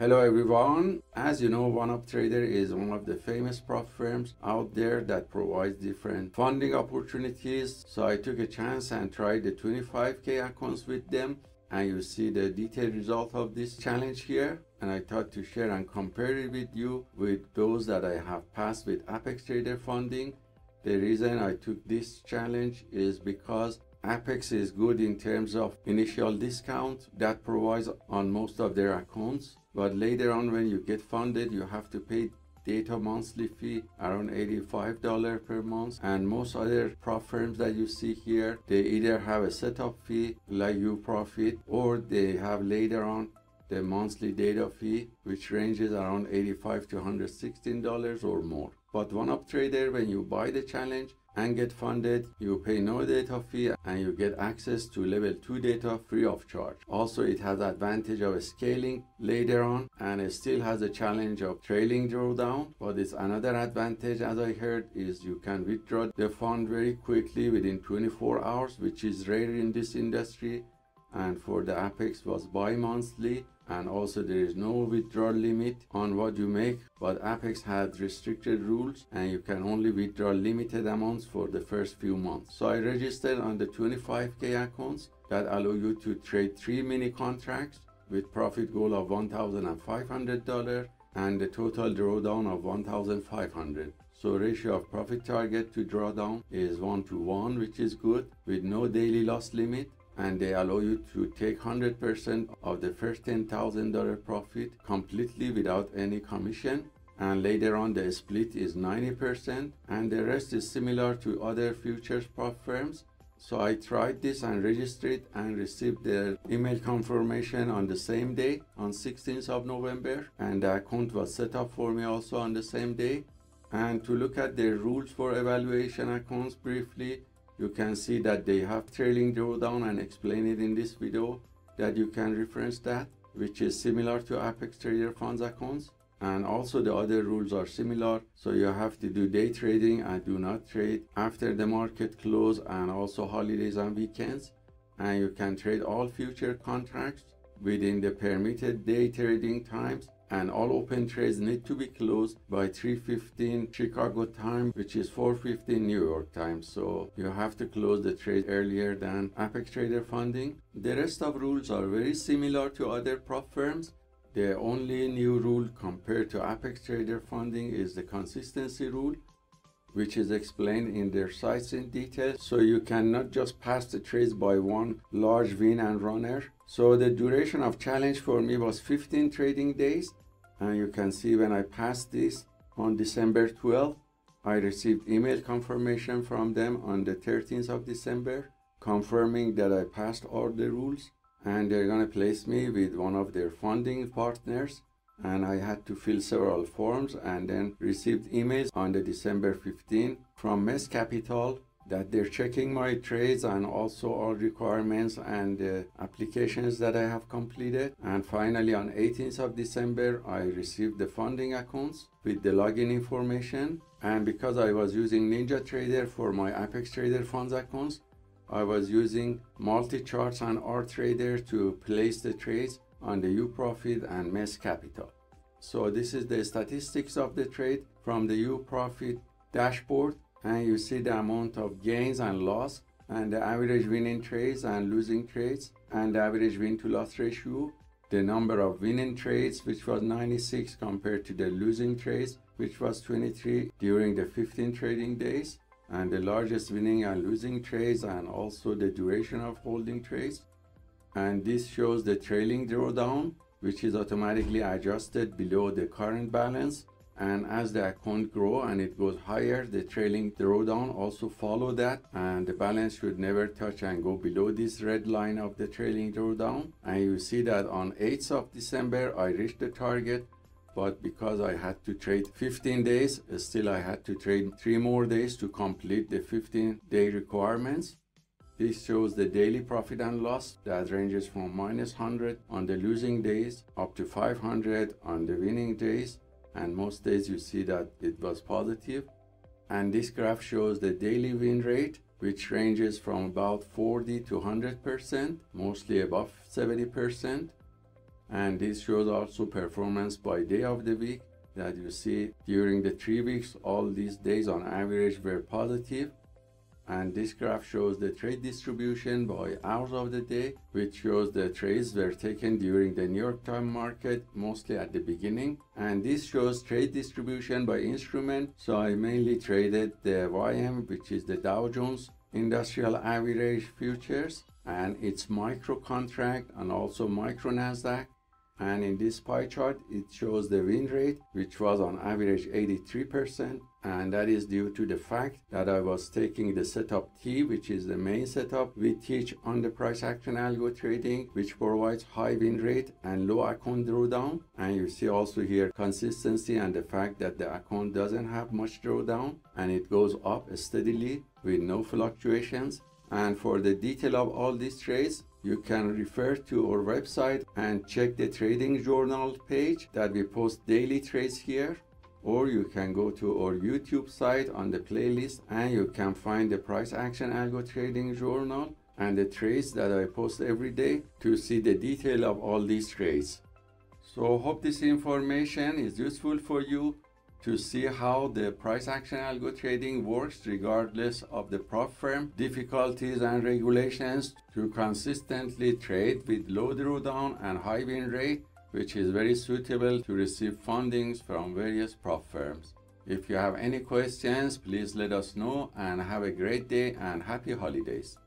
Hello everyone. As you know, OneUpTrader is one of the famous prop firms out there that provides different funding opportunities. So I took a chance and tried the 25k accounts with them and you see the detailed result of this challenge here and I thought to share and compare it with you with those that I have passed with Apex Trader funding. The reason I took this challenge is because Apex is good in terms of initial discount that provides on most of their accounts but later on when you get funded you have to pay data monthly fee around $85 per month. And most other prop firms that you see here they either have a setup fee like uProfit or they have later on the monthly data fee which ranges around 85 to 116 dollars or more but OneUpTrader, when you buy the challenge and get funded, you pay no data fee and you get access to level 2 data free of charge. Also, it has advantage of scaling later on and it still has a challenge of trailing drawdown. But it's another advantage as I heard is you can withdraw the fund very quickly within 24 hours, which is rare in this industry. And for the Apex was bi-monthly and also there is no withdrawal limit on what you make but apex had restricted rules and you can only withdraw limited amounts for the first few months. So i registered on the 25k accounts that allow you to trade three mini contracts with profit goal of $1500 and the total drawdown of 1500 so ratio of profit target to drawdown is 1 to 1 which is good with no daily loss limit and they allow you to take 100% of the first $10,000 profit completely without any commission. And later on the split is 90% and the rest is similar to other futures prop firms. So I tried this and registered and received the email confirmation on the same day on 16th of November and the account was set up for me also on the same day. And to look at the rules for evaluation accounts briefly you can see that they have trailing drawdown and explain it in this video that you can reference that which is similar to Apex Trader funds accounts. And also the other rules are similar so you have to do day trading and do not trade after the market close and also holidays and weekends. And you can trade all future contracts within the permitted day trading times and all open trades need to be closed by 3.15 Chicago time, which is 4.15 New York time. So you have to close the trade earlier than Apex Trader funding. The rest of rules are very similar to other prop firms. The only new rule compared to Apex Trader funding is the consistency rule, which is explained in their sites in detail. So you cannot just pass the trades by one large win and runner. So the duration of challenge for me was 15 trading days and you can see when I passed this on December 12th I received email confirmation from them on the 13th of December confirming that I passed all the rules and they're gonna place me with one of their funding partners and I had to fill several forms and then received emails on the December 15th from Mess Capital that they're checking my trades and also all requirements and uh, applications that I have completed. And finally, on 18th of December, I received the funding accounts with the login information. And because I was using NinjaTrader for my Apex Trader funds accounts, I was using multi-charts and RTrader to place the trades on the uProfit and Mess Capital. So this is the statistics of the trade from the uProfit dashboard and you see the amount of gains and loss and the average winning trades and losing trades and the average win to loss ratio the number of winning trades which was 96 compared to the losing trades which was 23 during the 15 trading days and the largest winning and losing trades and also the duration of holding trades and this shows the trailing drawdown which is automatically adjusted below the current balance. And as the account grow and it goes higher the trailing drawdown also follow that. And the balance should never touch and go below this red line of the trailing drawdown. And you see that on 8th of December I reached the target. But because I had to trade 15 days still I had to trade three more days to complete the 15 day requirements this shows the daily profit and loss that ranges from minus 100 on the losing days up to 500 on the winning days. And most days you see that it was positive. and this graph shows the daily win rate which ranges from about 40 to 100 percent mostly above 70 percent. And this shows also performance by day of the week that you see during the three weeks, all these days on average were positive and this graph shows the trade distribution by hours of the day which shows the trades were taken during the New York time market mostly at the beginning. And this shows trade distribution by instrument. So I mainly traded the YM which is the Dow Jones Industrial Average Futures and its micro contract and also micro Nasdaq and in this pie chart it shows the win rate which was on average 83% and that is due to the fact that I was taking the setup T which is the main setup. We teach on the price action algo trading which provides high win rate and low account drawdown. And you see also here consistency and the fact that the account doesn't have much drawdown. And it goes up steadily with no fluctuations. And for the detail of all these trades you can refer to our website and check the trading journal page that we post daily trades here or you can go to our YouTube site on the playlist and you can find the price action algo trading journal and the trades that I post every day to see the detail of all these trades. So hope this information is useful for you to see how the price action algo trading works regardless of the prop firm difficulties and regulations to consistently trade with low drawdown and high win rate which is very suitable to receive fundings from various prop firms. If you have any questions, please let us know and have a great day and happy holidays.